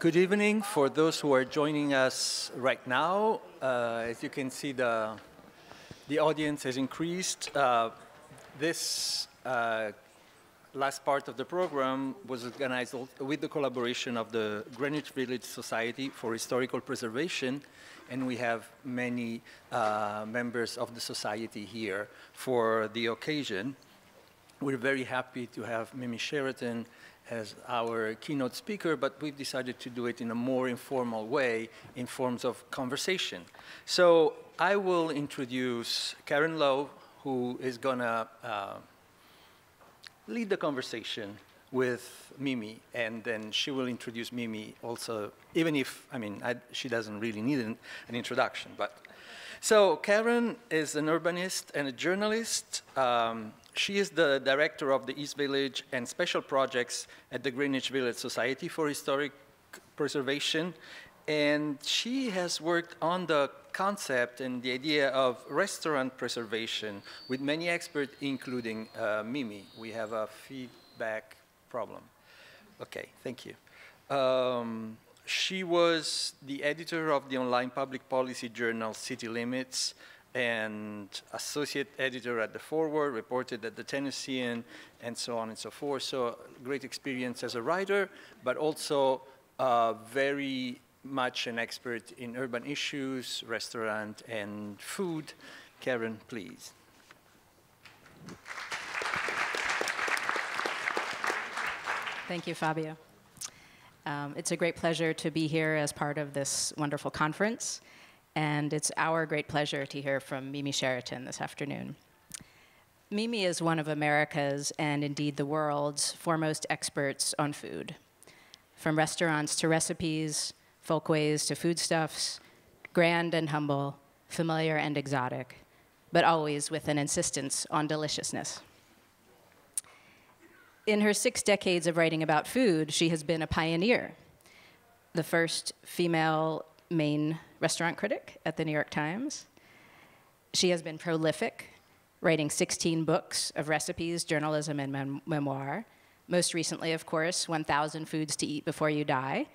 Good evening for those who are joining us right now. Uh, as you can see, the, the audience has increased. Uh, this uh, last part of the program was organized with the collaboration of the Greenwich Village Society for Historical Preservation, and we have many uh, members of the society here for the occasion. We're very happy to have Mimi Sheraton as our keynote speaker, but we've decided to do it in a more informal way in forms of conversation. So I will introduce Karen Loew, who is gonna uh, lead the conversation with Mimi, and then she will introduce Mimi also, even if, I mean, I, she doesn't really need an, an, introduction, but. So Karen is an urbanist and a journalist. Um, she is the director of the East Village and special projects at the Greenwich Village Society for Historic Preservation. And she has worked on the concept and the idea of restaurant preservation with many experts, including uh, Mimi. We have a feedback problem. Okay, thank you. Um, she was the editor of the online public policy journal City Limits and associate editor at the Forward, reported at the Tennessean, and so on and so forth. So great experience as a writer, but also uh, very much an expert in urban issues, restaurant, and food. Karen, please. Thank you, Fabio. Um, it's a great pleasure to be here as part of this wonderful conference, and it's our great pleasure to hear from Mimi Sheraton this afternoon. Mimi is one of America's, and indeed the world's, foremost experts on food. From restaurants to recipes, folkways to foodstuffs, grand and humble, familiar and exotic, but always with an insistence on deliciousness. In her six decades of writing about food, she has been a pioneer. The first female main restaurant critic at the New York Times. She has been prolific, writing 16 books of recipes, journalism, and mem memoir. Most recently, of course, 1,000 Foods to Eat Before You Die,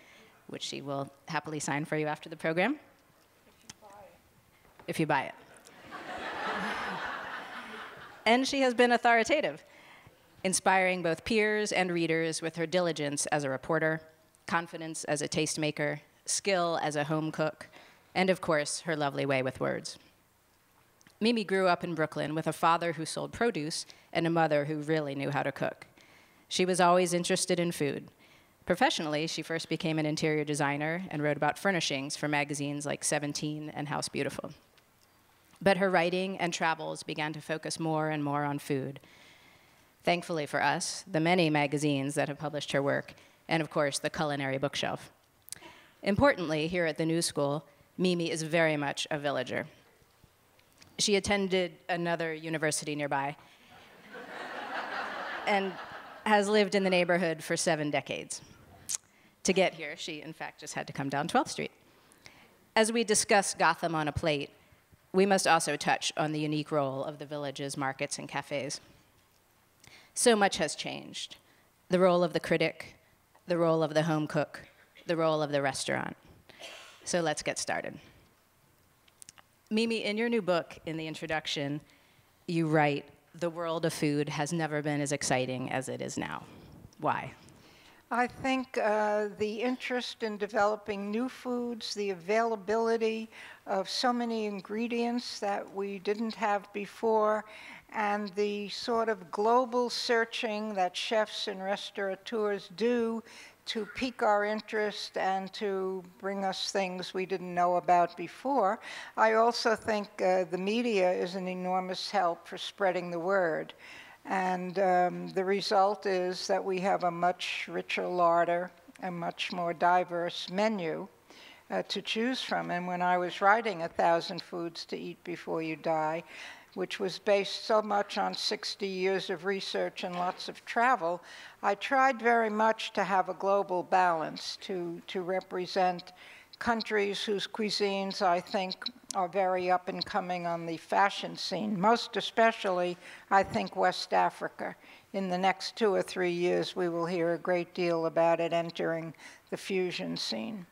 which she will happily sign for you after the program. If you buy it. and she has been authoritative, inspiring both peers and readers with her diligence as a reporter, confidence as a tastemaker, skill as a home cook, and of course, her lovely way with words. Mimi grew up in Brooklyn with a father who sold produce and a mother who really knew how to cook. She was always interested in food, Professionally, she first became an interior designer and wrote about furnishings for magazines like Seventeen and House Beautiful. But her writing and travels began to focus more and more on food. Thankfully for us, the many magazines that have published her work, and of course, the culinary bookshelf. Importantly, here at the New School, Mimi is very much a villager. She attended another university nearby and has lived in the neighborhood for seven decades. To get here, she in fact just had to come down 12th Street. As we discuss Gotham on a plate, we must also touch on the unique role of the village's markets and cafes. So much has changed. The role of the critic, the role of the home cook, the role of the restaurant. So let's get started. Mimi, in your new book, in the introduction, you write, the world of food has never been as exciting as it is now. Why? I think uh, the interest in developing new foods, the availability of so many ingredients that we didn't have before, and the sort of global searching that chefs and restaurateurs do to pique our interest and to bring us things we didn't know about before. I also think uh, the media is an enormous help for spreading the word. And um, the result is that we have a much richer larder, a much more diverse menu uh, to choose from. And when I was writing A Thousand Foods to Eat Before You Die, which was based so much on 60 years of research and lots of travel, I tried very much to have a global balance, to, to represent countries whose cuisines I think are very up and coming on the fashion scene, most especially, I think, West Africa. In the next two or three years, we will hear a great deal about it entering the fusion scene.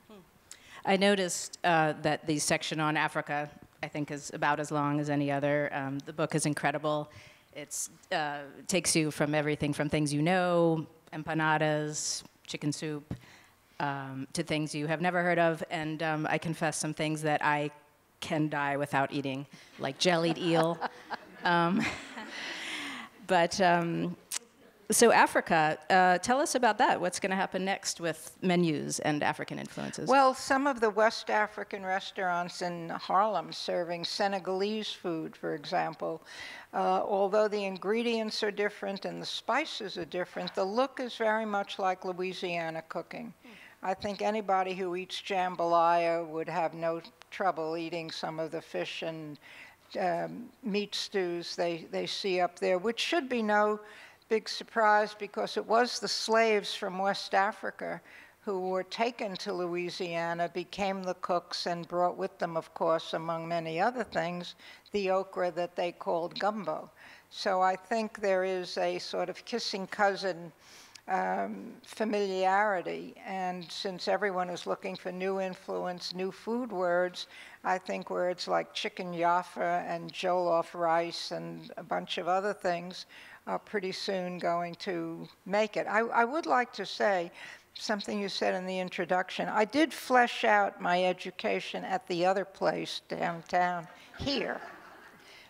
I noticed uh, that the section on Africa, I think, is about as long as any other. Um, the book is incredible. It uh, takes you from everything from things you know, empanadas, chicken soup, um, to things you have never heard of. And um, I confess some things that I can die without eating, like jellied eel. Um, but um, so Africa, uh, tell us about that. What's going to happen next with menus and African influences? Well, some of the West African restaurants in Harlem serving Senegalese food, for example, uh, although the ingredients are different and the spices are different, the look is very much like Louisiana cooking. I think anybody who eats jambalaya would have no trouble eating some of the fish and um, meat stews they, they see up there, which should be no big surprise because it was the slaves from West Africa who were taken to Louisiana, became the cooks, and brought with them, of course, among many other things, the okra that they called gumbo. So I think there is a sort of kissing cousin um, familiarity. And since everyone is looking for new influence, new food words, I think words like chicken yassa and jollof rice and a bunch of other things are pretty soon going to make it. I, I would like to say something you said in the introduction. I did flesh out my education at the other place downtown here.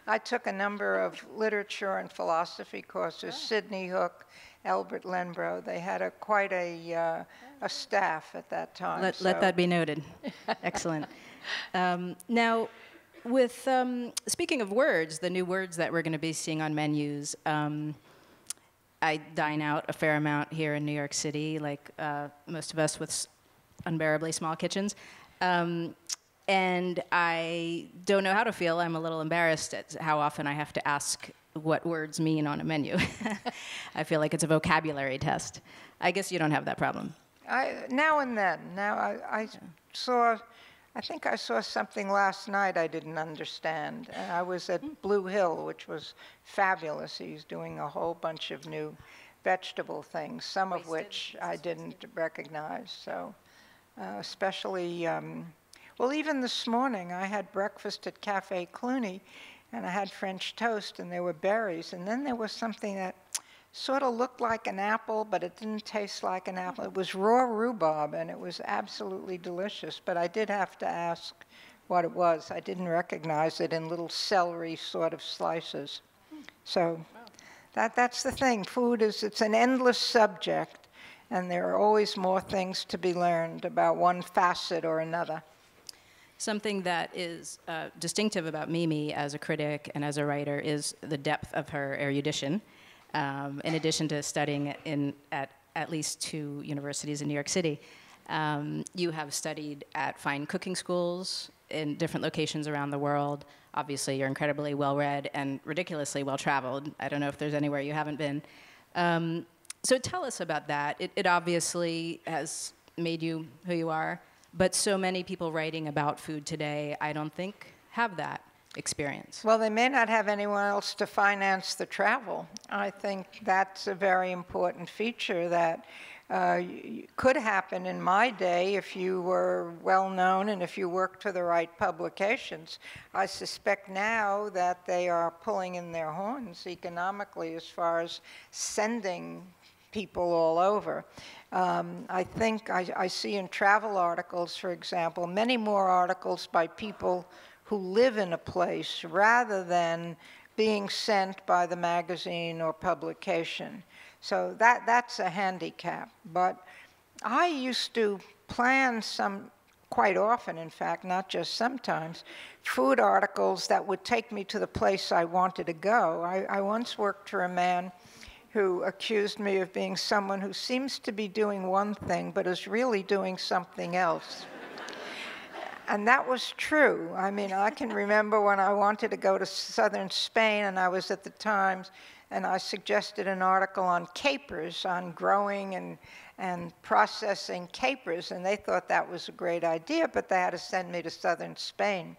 I took a number of literature and philosophy courses, Sidney Hook, Albert Lenbro. They had a, quite a, uh, a staff at that time. Let, so. let that be noted. Excellent. Um, now, with um, speaking of words, the new words that we're going to be seeing on menus, um, I dine out a fair amount here in New York City, like uh, most of us with unbearably small kitchens. Um, and I don't know how to feel. I'm a little embarrassed at how often I have to ask what words mean on a menu. I feel like it's a vocabulary test. I guess you don't have that problem. I, now and then. Now I, I yeah. saw I think I saw something last night I didn't understand. And I was at Blue Hill, which was fabulous. He's doing a whole bunch of new vegetable things, some of which I didn't recognize. So, uh, especially, um, well, even this morning I had breakfast at Cafe Cluny and I had French toast and there were berries. And then there was something that sort of looked like an apple, but it didn't taste like an apple. It was raw rhubarb, and it was absolutely delicious. But I did have to ask what it was. I didn't recognize it in little celery sort of slices. So that, that's the thing. Food is, it's an endless subject, and there are always more things to be learned about one facet or another. Something that is uh, distinctive about Mimi as a critic and as a writer is the depth of her erudition um, in addition to studying in, at at least two universities in New York City. Um, you have studied at fine cooking schools in different locations around the world. Obviously, you're incredibly well read and ridiculously well traveled. I don't know if there's anywhere you haven't been. Um, so tell us about that. It, it obviously has made you who you are, but so many people writing about food today, I don't think, have that experience? Well, they may not have anyone else to finance the travel. I think that's a very important feature that uh, could happen in my day if you were well known and if you worked for the right publications. I suspect now that they are pulling in their horns economically as far as sending people all over. Um, I think I, I see in travel articles, for example, many more articles by people who live in a place rather than being sent by the magazine or publication. So that, that's a handicap. But I used to plan some, quite often in fact, not just sometimes, food articles that would take me to the place I wanted to go. I, I once worked for a man who accused me of being someone who seems to be doing one thing but is really doing something else. And that was true. I mean, I can remember when I wanted to go to southern Spain, and I was at the Times, and I suggested an article on capers, on growing and, and processing capers, and they thought that was a great idea, but they had to send me to southern Spain.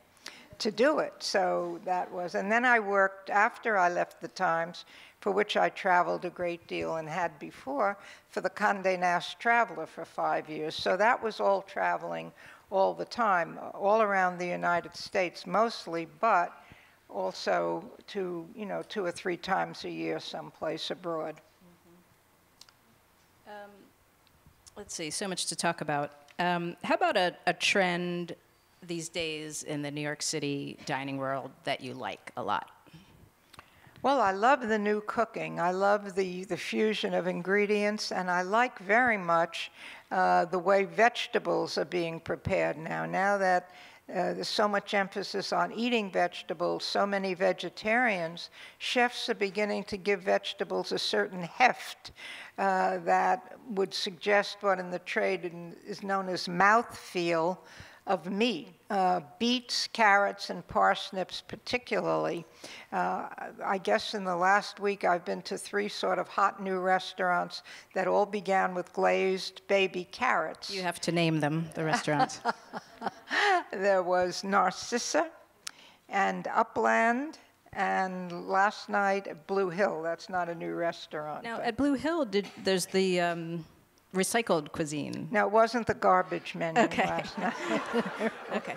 to do it. So that was, and then I worked after I left the Times, for which I traveled a great deal and had before, for the Condé Nast Traveler for five years. So that was all traveling all the time, all around the United States mostly, but also to, you know, two or three times a year someplace abroad. Um, let's see, so much to talk about. Um, how about a, a trend these days in the New York City dining world that you like a lot? Well, I love the new cooking. I love the, the fusion of ingredients, and I like very much uh, the way vegetables are being prepared now. Now that uh, there's so much emphasis on eating vegetables, so many vegetarians, chefs are beginning to give vegetables a certain heft uh, that would suggest what in the trade is known as mouthfeel of meat. Uh, beets, carrots, and parsnips, particularly. Uh, I guess in the last week I've been to three sort of hot new restaurants that all began with glazed baby carrots. You have to name them, the restaurants. there was Narcissa and Upland. And last night at Blue Hill, that's not a new restaurant. Now, at Blue Hill, did, there's the um, recycled cuisine. No, it wasn't the garbage menu okay. last night. okay.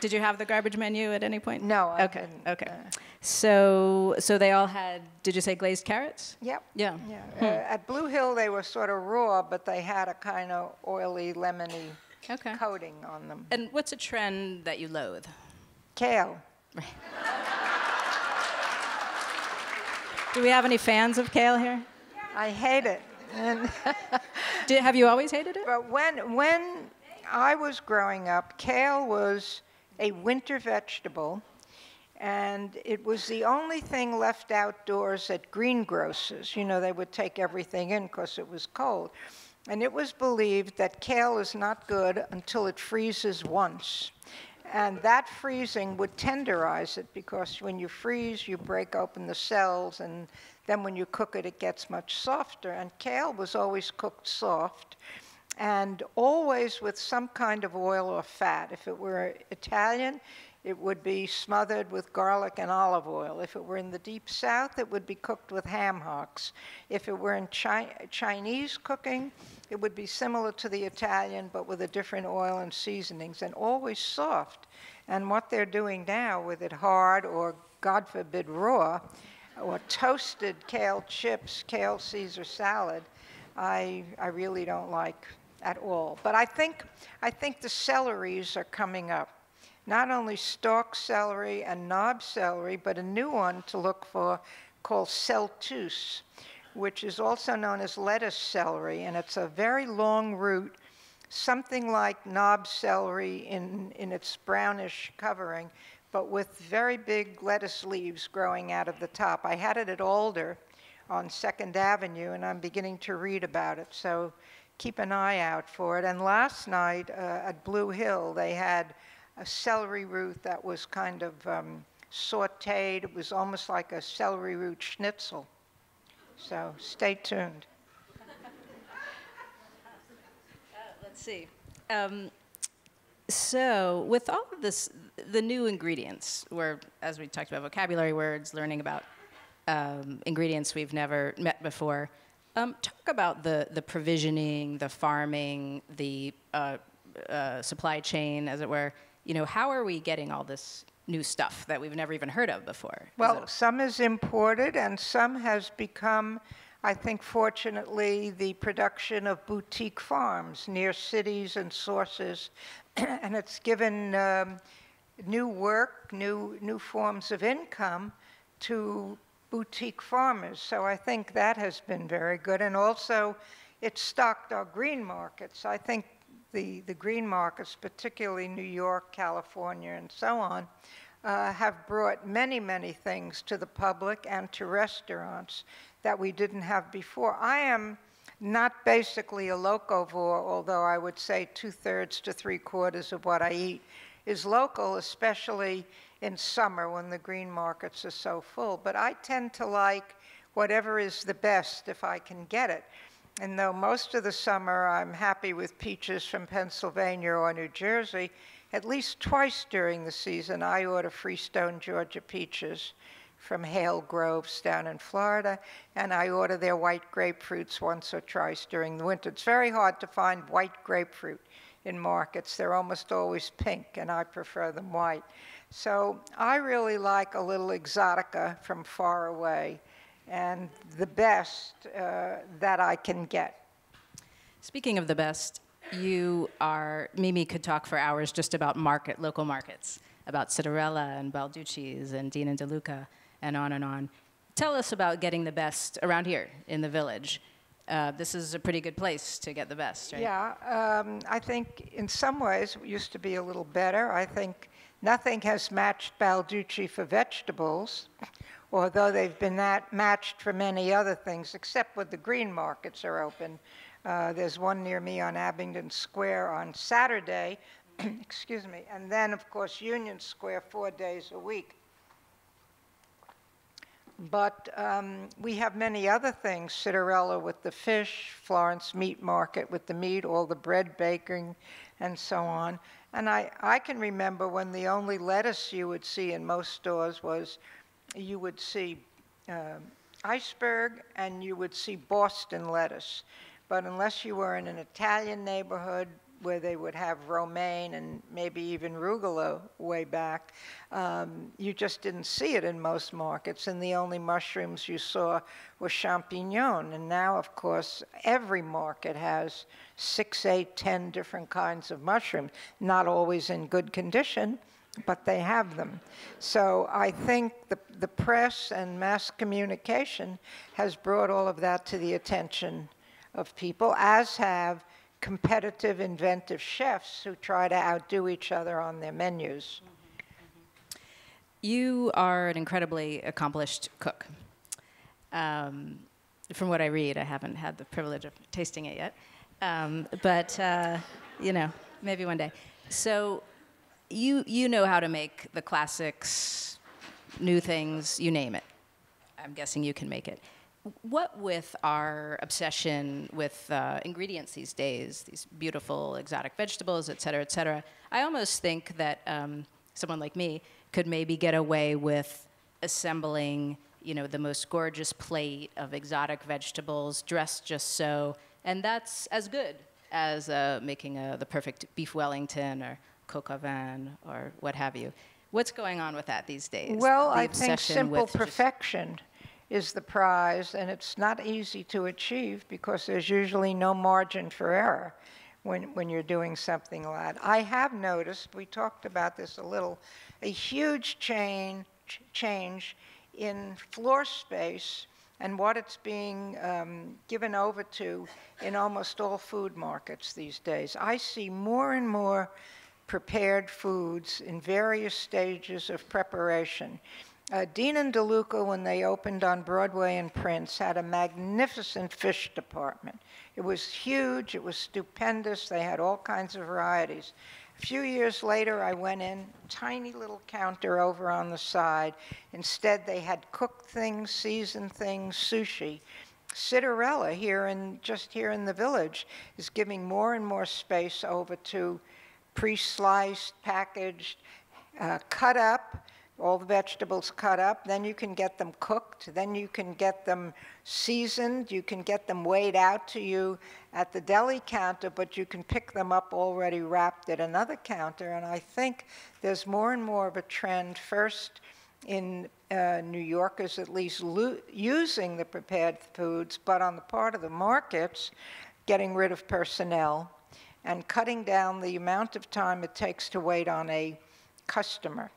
Did you have the garbage menu at any point? No. I okay. Didn't. Okay. Uh, so, so they all had. Did you say glazed carrots? Yep. Yeah. Yeah. Hmm. Uh, at Blue Hill, they were sort of raw, but they had a kind of oily, lemony okay. coating on them. And what's a trend that you loathe? Kale. Do we have any fans of kale here? I hate it. Did, have you always hated it? But when, when I was growing up, kale was a winter vegetable, and it was the only thing left outdoors at greengrocers. You know, they would take everything in because it was cold. And it was believed that kale is not good until it freezes once. And that freezing would tenderize it because when you freeze, you break open the cells, and then when you cook it, it gets much softer. And kale was always cooked soft and always with some kind of oil or fat. If it were Italian, it would be smothered with garlic and olive oil. If it were in the deep south, it would be cooked with ham hocks. If it were in Chi Chinese cooking, it would be similar to the Italian, but with a different oil and seasonings, and always soft. And what they're doing now with it hard or, God forbid, raw, or toasted kale chips, kale Caesar salad, I, I really don't like at all. But I think, I think the celeries are coming up not only stalk celery and knob celery, but a new one to look for called celtuce, which is also known as lettuce celery, and it's a very long root, something like knob celery in, in its brownish covering, but with very big lettuce leaves growing out of the top. I had it at Alder on Second Avenue, and I'm beginning to read about it, so keep an eye out for it. And last night uh, at Blue Hill, they had a celery root that was kind of um, sauteed. It was almost like a celery root schnitzel. So stay tuned. Uh, let's see. Um, so, with all of this, the new ingredients, where, as we talked about vocabulary words, learning about um, ingredients we've never met before, um, talk about the, the provisioning, the farming, the uh, uh, supply chain, as it were you know, how are we getting all this new stuff that we've never even heard of before? Well, some is imported and some has become, I think, fortunately, the production of boutique farms near cities and sources. and it's given um, new work, new, new forms of income to boutique farmers. So I think that has been very good. And also, it stocked our green markets. I think the, the green markets, particularly New York, California, and so on, uh, have brought many, many things to the public and to restaurants that we didn't have before. I am not basically a locavore, although I would say two thirds to three quarters of what I eat is local, especially in summer when the green markets are so full. But I tend to like whatever is the best if I can get it. And though most of the summer I'm happy with peaches from Pennsylvania or New Jersey, at least twice during the season, I order Freestone Georgia peaches from Hale Groves down in Florida, and I order their white grapefruits once or twice during the winter. It's very hard to find white grapefruit in markets. They're almost always pink, and I prefer them white. So I really like a little exotica from far away, and the best uh, that I can get. Speaking of the best, you are, Mimi could talk for hours just about market, local markets, about Citarella and Balducci's and Dean and DeLuca and on and on. Tell us about getting the best around here in the village. Uh, this is a pretty good place to get the best, right? Yeah, um, I think in some ways it used to be a little better. I think nothing has matched Balducci for vegetables, although they've been that matched for many other things, except when the green markets are open. Uh, there's one near me on Abingdon Square on Saturday, excuse me, and then, of course, Union Square four days a week. But um, we have many other things, Citarella with the fish, Florence Meat Market with the meat, all the bread baking, and so on. And I, I can remember when the only lettuce you would see in most stores was you would see uh, iceberg and you would see Boston lettuce. But unless you were in an Italian neighborhood where they would have romaine and maybe even rugula way back. Um, you just didn't see it in most markets, and the only mushrooms you saw were champignon. And now, of course, every market has six, eight, ten different kinds of mushrooms, not always in good condition, but they have them. So I think the, the press and mass communication has brought all of that to the attention of people, as have competitive, inventive chefs who try to outdo each other on their menus. You are an incredibly accomplished cook. Um, from what I read, I haven't had the privilege of tasting it yet, um, but uh, you know, maybe one day. So, you you know how to make the classics, new things, you name it. I'm guessing you can make it what with our obsession with uh, ingredients these days, these beautiful exotic vegetables, et cetera, et cetera, I almost think that um, someone like me could maybe get away with assembling, you know, the most gorgeous plate of exotic vegetables, dressed just so, and that's as good as uh, making a, the perfect beef Wellington or coq au vin or what have you. What's going on with that these days? Well, the I think simple perfection is the prize, and it's not easy to achieve because there's usually no margin for error when, when you're doing something like that. I have noticed, we talked about this a little, a huge change, change in floor space and what it's being um, given over to in almost all food markets these days. I see more and more prepared foods in various stages of preparation. Uh, Dean and DeLuca, when they opened on Broadway and Prince, had a magnificent fish department. It was huge, it was stupendous, they had all kinds of varieties. A few years later, I went in, tiny little counter over on the side. Instead, they had cooked things, seasoned things, sushi. Citarella here in just here in the village is giving more and more space over to pre-sliced, packaged, uh, cut up, all the vegetables cut up. Then you can get them cooked. Then you can get them seasoned. You can get them weighed out to you at the deli counter, but you can pick them up already wrapped at another counter. And I think there's more and more of a trend, first in uh, New Yorkers at least using the prepared foods, but on the part of the markets, getting rid of personnel and cutting down the amount of time it takes to wait on a customer.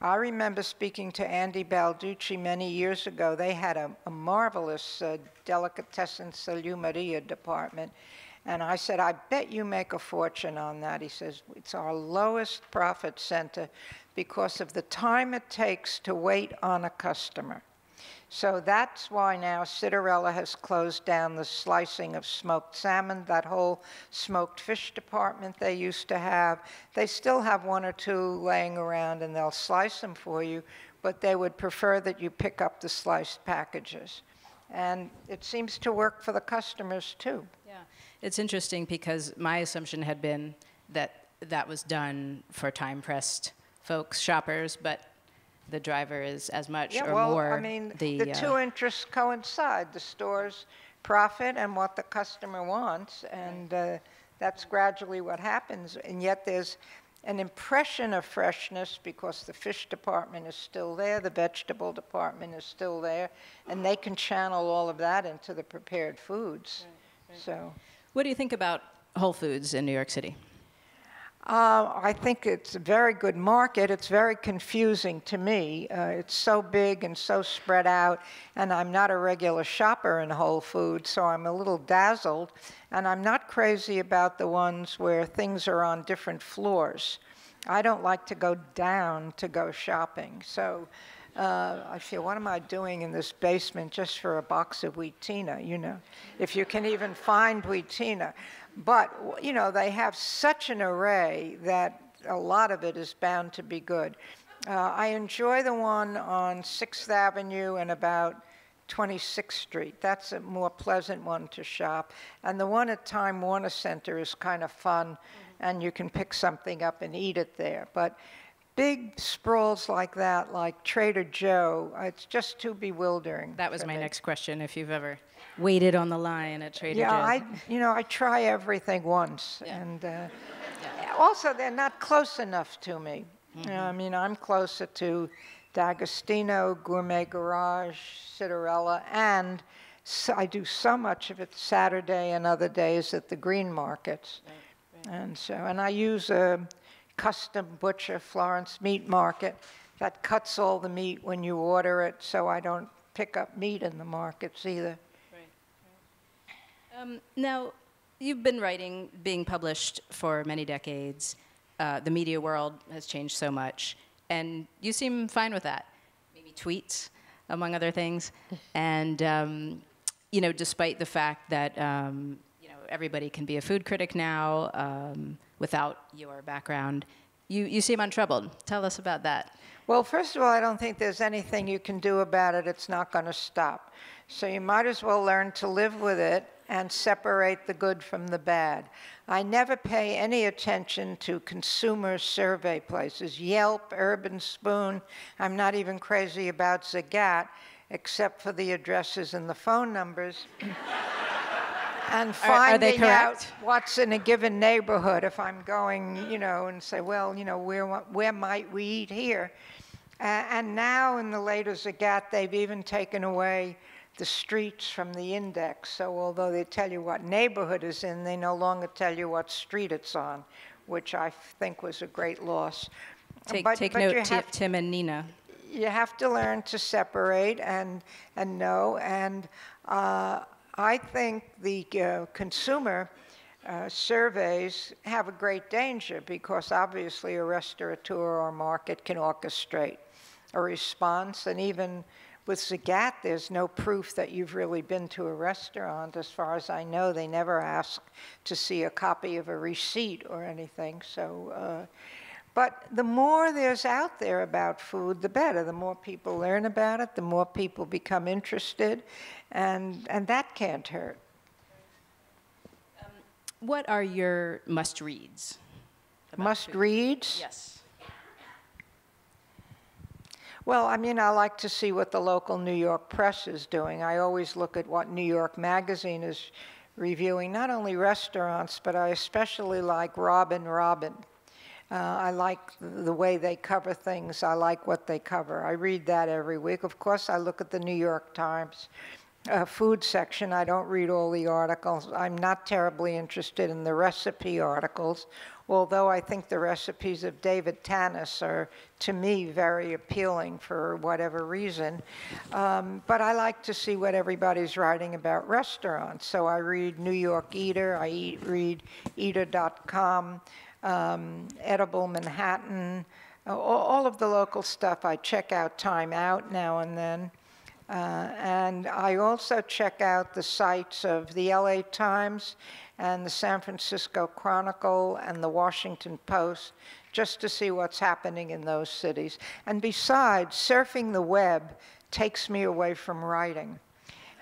I remember speaking to Andy Balducci many years ago. They had a, a marvelous uh, delicatessen salumeria department. And I said, I bet you make a fortune on that. He says, it's our lowest profit center because of the time it takes to wait on a customer. So that's why now Citarella has closed down the slicing of smoked salmon, that whole smoked fish department they used to have. They still have one or two laying around and they'll slice them for you, but they would prefer that you pick up the sliced packages. And it seems to work for the customers too. Yeah, it's interesting because my assumption had been that that was done for time pressed folks, shoppers, but the driver is as much Yeah, or well, more I mean, the, the uh, two interests coincide, the store's profit and what the customer wants, and uh, that's gradually what happens. And yet there's an impression of freshness because the fish department is still there, the vegetable department is still there, and they can channel all of that into the prepared foods. So. What do you think about Whole Foods in New York City? Uh, I think it's a very good market. It's very confusing to me. Uh, it's so big and so spread out, and I'm not a regular shopper in Whole Foods, so I'm a little dazzled. And I'm not crazy about the ones where things are on different floors. I don't like to go down to go shopping. So uh, I feel, what am I doing in this basement just for a box of Wheatena, you know, if you can even find Wheatena. But, you know, they have such an array that a lot of it is bound to be good. Uh, I enjoy the one on 6th Avenue and about 26th Street. That's a more pleasant one to shop. And the one at Time Warner Center is kind of fun, and you can pick something up and eat it there. But big sprawls like that, like Trader Joe, it's just too bewildering. That was my me. next question. If you've ever waited on the line at Trader Yeah, Joe's. I, you know, I try everything once, Yeah. and uh, also they're not close enough to me. You know, I Mm-hmm. mean, I'm closer to D'Agostino, Gourmet Garage, Citarella, and so I do so much of it Saturday and other days at the green markets. And so, and I use a custom butcher, Florence Meat Market, that cuts all the meat when you order it, so I don't pick up meat in the markets either. Um, now, you've been writing, being published for many decades. Uh, the media world has changed so much, and you seem fine with that. Maybe tweets, among other things. and um, you know, despite the fact that um, you know everybody can be a food critic now um, without your background, you you seem untroubled. Tell us about that. Well, first of all, I don't think there's anything you can do about it. It's not going to stop. So you might as well learn to live with it and separate the good from the bad. I never pay any attention to consumer survey places, Yelp, Urban Spoon. I'm not even crazy about Zagat, except for the addresses and the phone numbers. and Are- are out what's in a given neighborhood if I'm going, you know, and say, well, you know, where, where might we eat here? A- and now in the later Zagat, they've even taken away the streets from the index. So although they tell you what neighborhood is in, they no longer tell you what street it's on, which I think was a great loss. Take, But- take but note, have- Tim and Nina. you have to learn to separate and and know. And uh, I think the uh, consumer uh, surveys have a great danger because obviously a restaurateur or market can orchestrate a response, and even with Zagat, there's no proof that you've really been to a restaurant. As far as I know, they never ask to see a copy of a receipt or anything. So. Uh, but the more there's out there about food, the better. The more people learn about it, the more people become interested, and, and that can't hurt. What are your must reads? Must reads? Yes. Well, I mean, I like to see what the local New York press is doing. I always look at what New York Magazine is reviewing, not only restaurants, but I especially like Robin Robin. Uh, I like the way they cover things. I like what they cover. I read that every week. Of course, I look at the New York Times uh, food section. I don't read all the articles. I'm not terribly interested in the recipe articles, although I think the recipes of David Tanis are, to me, very appealing for whatever reason. Um, but I like to see what everybody's writing about restaurants. So I read New York Eater, I eat, read eater.com um, Edible Manhattan, all, all of the local stuff. I check out Time Out now and then. Uh, and I also check out the sites of the LA Times and the San Francisco Chronicle and the Washington Post just to see what's happening in those cities. And besides, surfing the web takes me away from writing.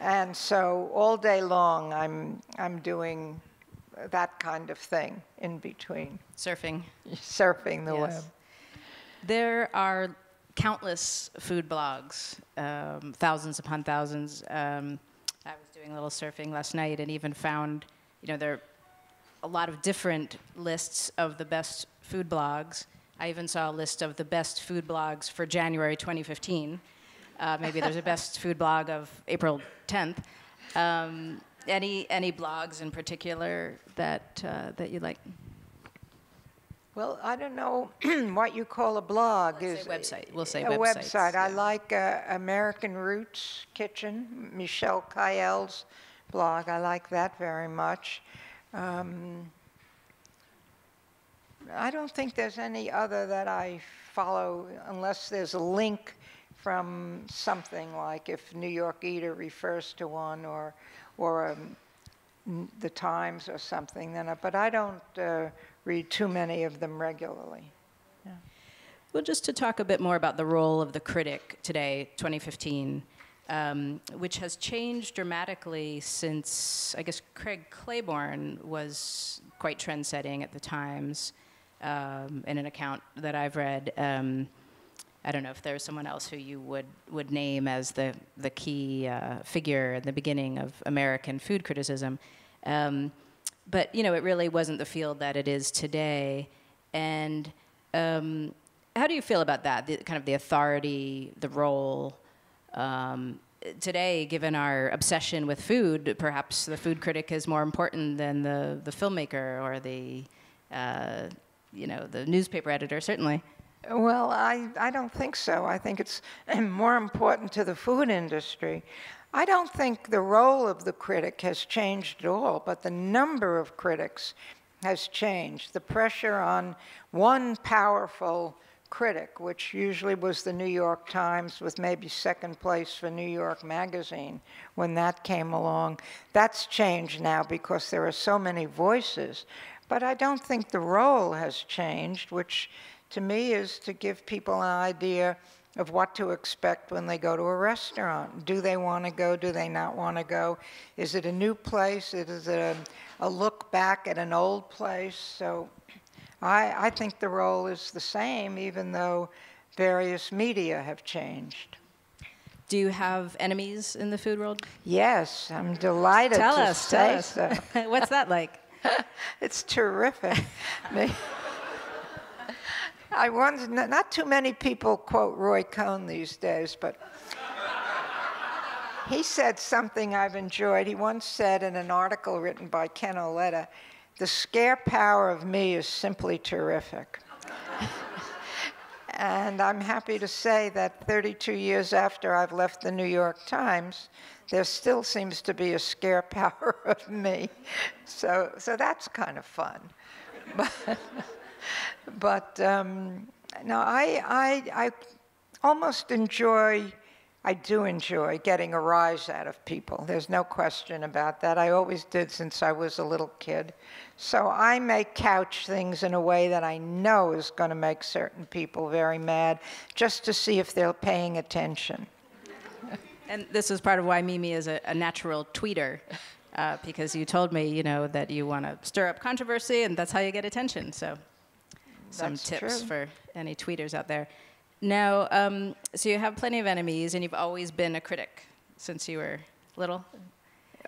And so all day long, I'm, I'm doing that kind of thing in between, Surfing. surfing the Yes. web. There are countless food blogs, um, thousands upon thousands. Um, I was doing a little surfing last night and even found, you know, there are a lot of different lists of the best food blogs. I even saw a list of the best food blogs for January 2015. Uh, maybe there's a best food blog of April 10th. Um, any any blogs in particular that uh, that you like? Well, I don't know what you call a blog. Let's is say website. We'll say a websites, website. I like uh, American Roots Kitchen, Michelle Kael's blog. I like that very much. Um, I don't think there's any other that I follow unless there's a link from something like if New York Eater refers to one or or um, the Times or something. Then, I- but I don't uh, read too many of them regularly. Well, just to talk a bit more about the role of the critic today, 2015, um, which has changed dramatically since, I guess, Craig Claiborne was quite trend setting at the Times um, in an account that I've read. Um, I don't know if there's someone else who you would, would name as the, the key uh, figure in the beginning of American food criticism. Um, but, you know, it really wasn't the field that it is today. And um, how do you feel about that? The, kind of the authority, the role. Um, today, given our obsession with food, perhaps the food critic is more important than the, the filmmaker or the, uh, you know, the newspaper editor, certainly. Well, I, I don't think so. I think it's more important to the food industry. I don't think the role of the critic has changed at all, but the number of critics has changed. The pressure on one powerful critic, which usually was the New York Times, with maybe second place for New York Magazine when that came along, that's changed now because there are so many voices. But I don't think the role has changed, which to me is to give people an idea of what to expect when they go to a restaurant. Do they want to go? Do they not want to go? Is it a new place? Is it a, a look back at an old place? So I, I think the role is the same, even though various media have changed. Do you have enemies in the food world? Yes, I'm delighted Tell to us, say tell us. so. What's that like? It's terrific. I wonder, not too many people quote Roy Cohn these days, but he said something I've enjoyed. He once said in an article written by Ken Auletta, the scare power of me is simply terrific. and I'm happy to say that 32 years after I've left the New York Times, there still seems to be a scare power of me. So, so that's kind of fun. But, um, I, I, I almost enjoy, I do enjoy getting a rise out of people. There's no question about that. I always did since I was a little kid. So I may couch things in a way that I know is going to make certain people very mad just to see if they're paying attention. And this is part of why Mimi is a, a natural tweeter, uh, because you told me, you know, that you want to stir up controversy, and that's how you get attention. So, some That's tips true. for any tweeters out there. Now, um, so you have plenty of enemies, and you've always been a critic since you were little.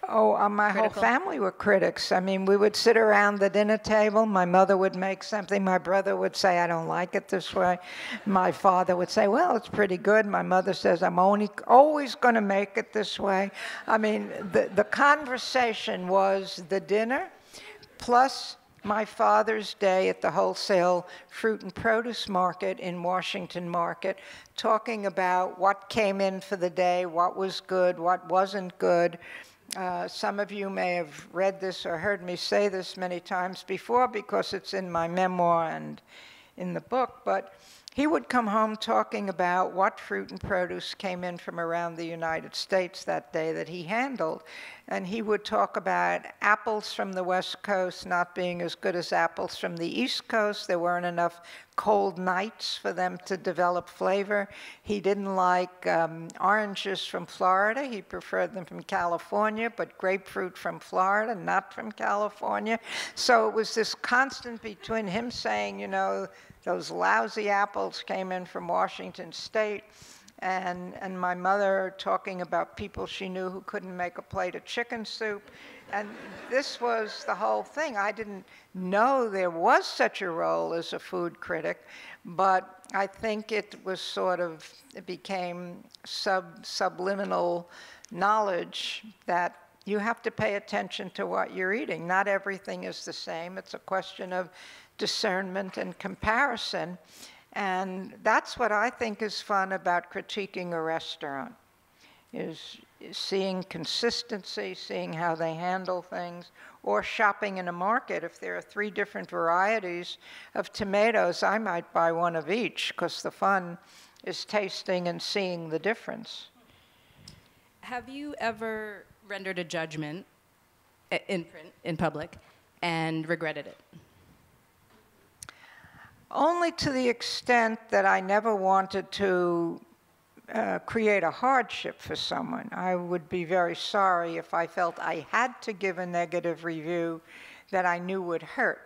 Oh, uh, my Critical. whole family were critics. I mean, we would sit around the dinner table. My mother would make something. My brother would say, I don't like it this way. My father would say, Well, it's pretty good. My mother says, I'm only always going to make it this way. I mean, the, the conversation was the dinner plus my Father's Day at the wholesale fruit and produce market in Washington Market, talking about what came in for the day, what was good, what wasn't good. Uh, some of you may have read this or heard me say this many times before because it's in my memoir and in the book, but he would come home talking about what fruit and produce came in from around the United States that day that he handled. And he would talk about apples from the West Coast not being as good as apples from the East Coast. There weren't enough cold nights for them to develop flavor. He didn't like um, oranges from Florida. He preferred them from California, but grapefruit from Florida, not from California. So it was this constant between him saying, you know, those lousy apples came in from Washington State. And, and my mother talking about people she knew who couldn't make a plate of chicken soup. And this was the whole thing. I didn't know there was such a role as a food critic, but I think it was sort of, it became sub, subliminal knowledge that you have to pay attention to what you're eating. Not everything is the same. It's a question of discernment and comparison. And that's what I think is fun about critiquing a restaurant, is, seeing consistency, seeing how they handle things, or shopping in a market. If there are three different varieties of tomatoes, I might buy one of each because the fun is tasting and seeing the difference. Have you ever rendered a judgment eh, in print, in public, and regretted it? Only to the extent that I never wanted to uh, create a hardship for someone. I would be very sorry if I felt I had to give a negative review that I knew would hurt.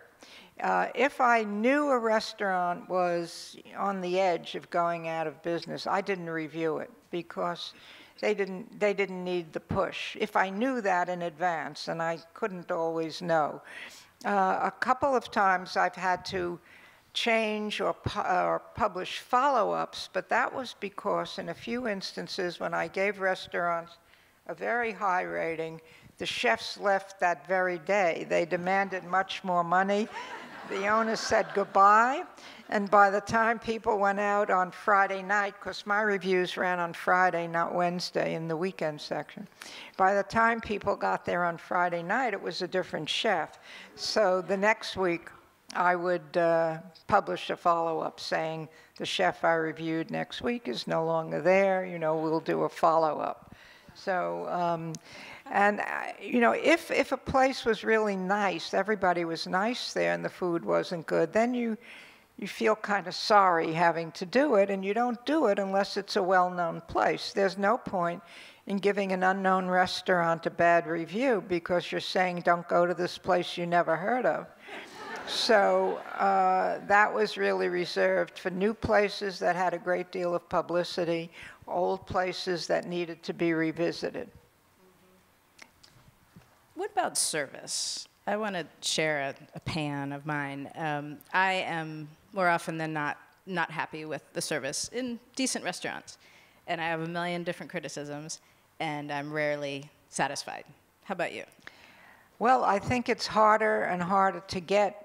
Uh, if I knew a restaurant was on the edge of going out of business, I didn't review it because they didn't, they didn't need the push. If I knew that in advance, and I couldn't always know. Uh, a couple of times I've had to change or, pu or publish follow-ups, but that was because in a few instances when I gave restaurants a very high rating, the chefs left that very day. They demanded much more money. The owner said goodbye, and by the time people went out on Friday night, because my reviews ran on Friday, not Wednesday, in the weekend section, by the time people got there on Friday night, it was a different chef. So the next week, I would uh, publish a follow-up saying, the chef I reviewed next week is no longer there, you know, we'll do a follow-up. So, um, and, uh, you know, if, if a place was really nice, everybody was nice there and the food wasn't good, then you, you feel kind of sorry having to do it, and you don't do it unless it's a well-known place. There's no point in giving an unknown restaurant a bad review because you're saying, don't go to this place you never heard of. So uh, that was really reserved for new places that had a great deal of publicity, old places that needed to be revisited. What about service? I want to share a, a, pan of mine. Um, I am more often than not not happy with the service in decent restaurants, and I have a million different criticisms, and I'm rarely satisfied. How about you? Well, I think it's harder and harder to get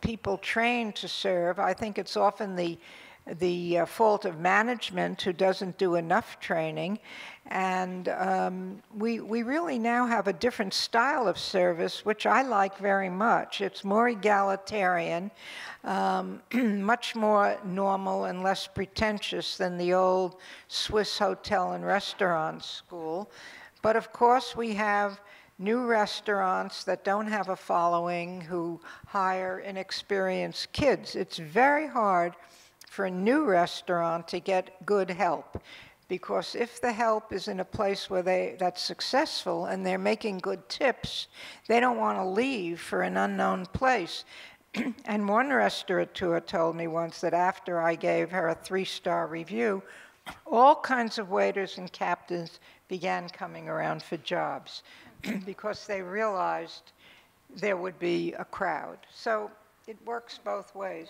people trained to serve. I think it's often the the uh, fault of management who doesn't do enough training. And um, we, we really now have a different style of service, which I like very much. It's more egalitarian, um, much more normal and less pretentious than the old Swiss hotel and restaurant school. But of course, we have new restaurants that don't have a following who hire inexperienced kids. It's very hard for a new restaurant to get good help because if the help is in a place where they that's successful and they're making good tips, they don't want to leave for an unknown place. and one restaurateur told me once that after I gave her a three-star review, all kinds of waiters and captains began coming around for jobs. because they realized there would be a crowd. So it works both ways.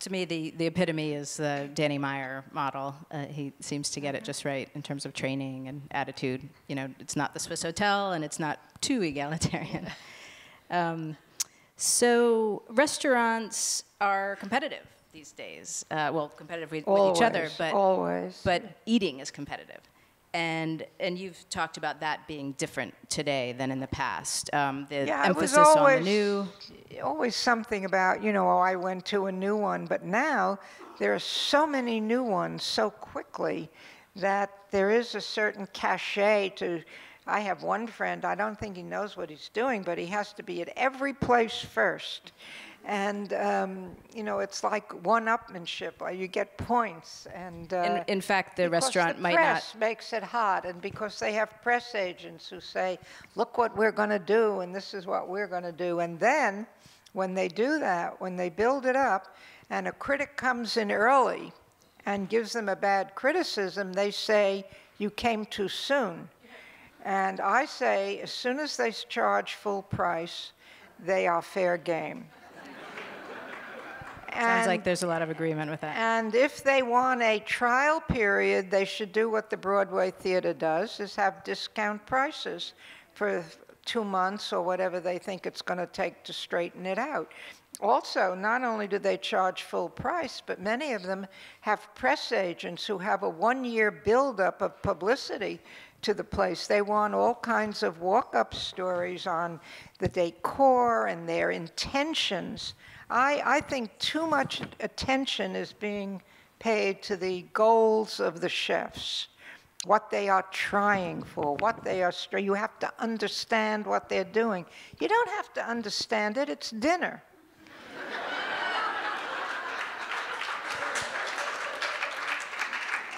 To me, the, the epitome is the Danny Meyer model. Uh, he seems to get it just right in terms of training and attitude. You know, it's not the Swiss Hotel, and it's not too egalitarian. um, so restaurants are competitive these days. Uh, well, competitive with, with, each other, but always. but eating is competitive. And and you've talked about that being different today than in the past. Um, the Yeah, it was emphasis on the always- new. always something about, you know, oh, I went to a new one, but now there are so many new ones so quickly that there is a certain cachet to. I have one friend, I don't think he knows what he's doing, but he has to be at every place first. And, um, you know, it's like one upmanship, or you get points. And uh, In, in fact, the restaurant the might press not. makes it hot, and because they have press agents who say, "Look what we're going to do, and this is what we're going to do," and then when they do that, when they build it up, and a critic comes in early and gives them a bad criticism, they say, "You came too soon." And I say, as soon as they charge full price, they are fair game. Sounds like there's a lot of agreement with that. and if they want a trial period, they should do what the Broadway Theater does, is have discount prices for two months or whatever they think it's going to take to straighten it out. Also, not only do they charge full price, but many of them have press agents who have a one-year buildup of publicity to the place. They want all kinds of walk-up stories on the decor and their intentions. I, I think too much attention is being paid to the goals of the chefs, what they are trying for, what they are. You have to understand what they're doing. You don't have to understand it. It's dinner.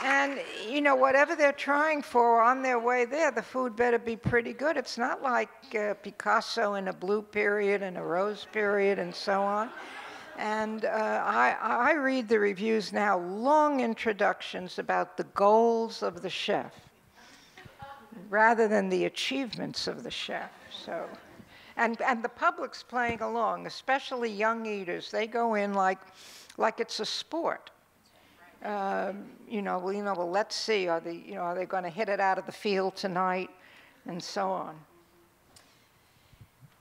And, you know, whatever they're trying for on their way there, the food better be pretty good. It's not like uh, Picasso in a blue period and a rose period and so on. And uh, I, I read the reviews now, long introductions about the goals of the chef rather than the achievements of the chef. So, and, and the public's playing along, especially young eaters. They go in like, like it's a sport um, you know, well, you know, well, let's see, are they, you know, are they going to hit it out of the field tonight, and so on.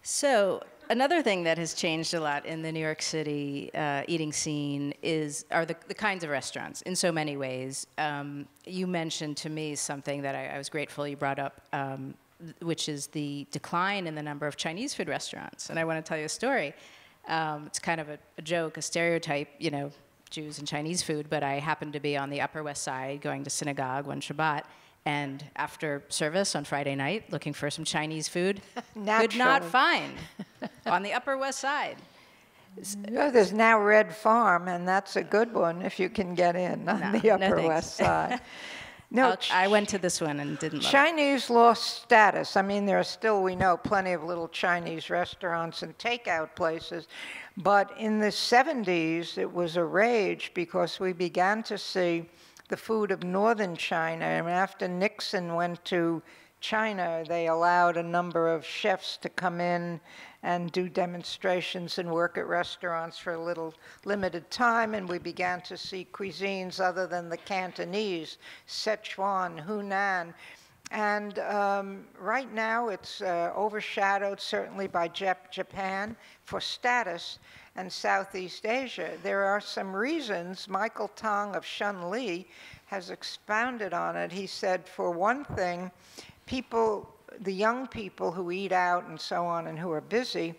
So another thing that has changed a lot in the New York City uh, eating scene is are the, the kinds of restaurants in so many ways. Um, you mentioned to me something that I, I was grateful you brought up, um, which is the decline in the number of Chinese food restaurants. And I want to tell you a story. Um, it's kind of a, a joke, a stereotype, you know, Jews and Chinese food, but I happened to be on the Upper West Side going to synagogue one Shabbat. And after service on Friday night, looking for some Chinese food, could not find on the Upper West Side. Oh, there's now Red Farm, and that's a good one if you can get in on No, the Upper thanks. West Side. No, I went to this one and didn't love it. Chinese lost status. I mean, there are still, we know, plenty of little Chinese restaurants and takeout places. But in the 70s, it was a rage because we began to see the food of northern China. And after Nixon went to China, they allowed a number of chefs to come in and do demonstrations and work at restaurants for a little limited time. And we began to see cuisines other than the Cantonese, Sichuan, Hunan. And um, right now, it's uh, overshadowed certainly by Jap- Japan for status and Southeast Asia. There are some reasons. Michael Tong of Shun Lee has expounded on it. He said, for one thing, people, the young people who eat out and so on and who are busy,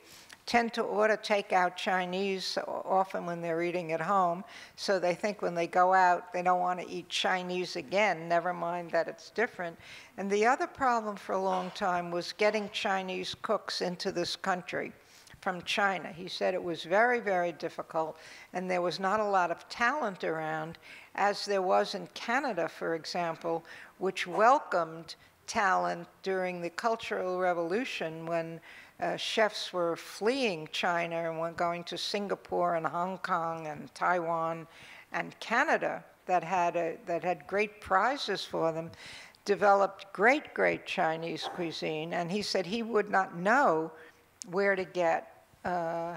tend to order takeout Chinese often when they're eating at home. So they think when they go out, they don't want to eat Chinese again, never mind that it's different. And the other problem for a long time was getting Chinese cooks into this country from China. He said it was very, very difficult, and there was not a lot of talent around, as there was in Canada, for example, which welcomed talent during the Cultural Revolution when uh, chefs were fleeing China and were going to Singapore and Hong Kong and Taiwan and Canada that had, a, that had great prizes for them, developed great, great Chinese cuisine. And he said he would not know where to get uh,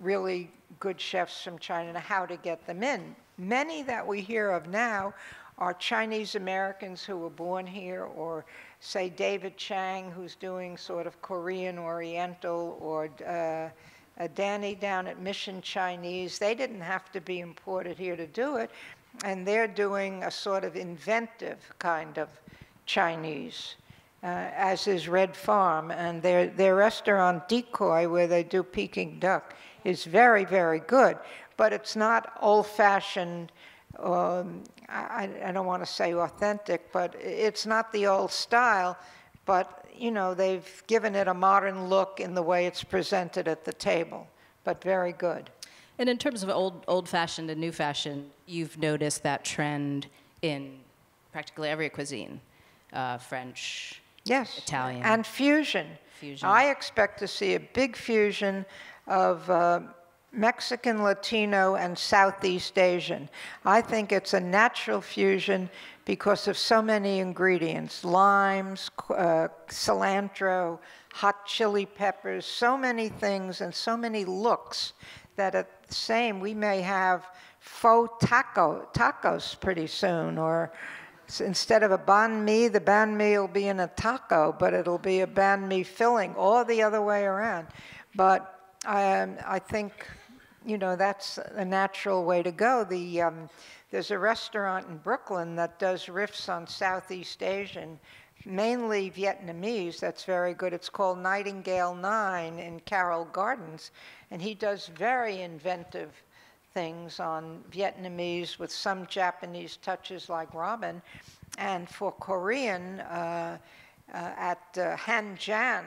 really good chefs from China and how to get them in. Many that we hear of now are Chinese Americans who were born here, or say David Chang, who's doing sort of Korean Oriental, or uh, uh, Danny down at Mission Chinese. They didn't have to be imported here to do it, and they're doing a sort of inventive kind of Chinese, uh, as is Red Farm. And their, their restaurant, Decoy, where they do Peking duck, is very, very good. But it's not old fashioned. Um, I, I don't want to say authentic, but it's not the old style. But, you know, they've given it a modern look in the way it's presented at the table, but very good. And in terms of old, old fashioned and new fashioned, you've noticed that trend in practically every cuisine uh, French, yes. Italian. And fusion. Fusion. I expect to see a big fusion of uh, Mexican, Latino, and Southeast Asian. I think it's a natural fusion because of so many ingredients limes, uh, cilantro, hot chili peppers, so many things, and so many looks that at the same we may have faux taco tacos pretty soon or instead of a banh mi the banh mi will be in a taco but it'll be a banh mi filling or the other way around but um, i think you know that's a natural way to go the um, there's a restaurant in brooklyn that does riffs on southeast asian mainly Vietnamese. That's very good. It's called Nightingale Nine in Carroll Gardens, and he does very inventive things on Vietnamese with some Japanese touches like ramen. And for Korean, uh, uh, at uh, Hanjan,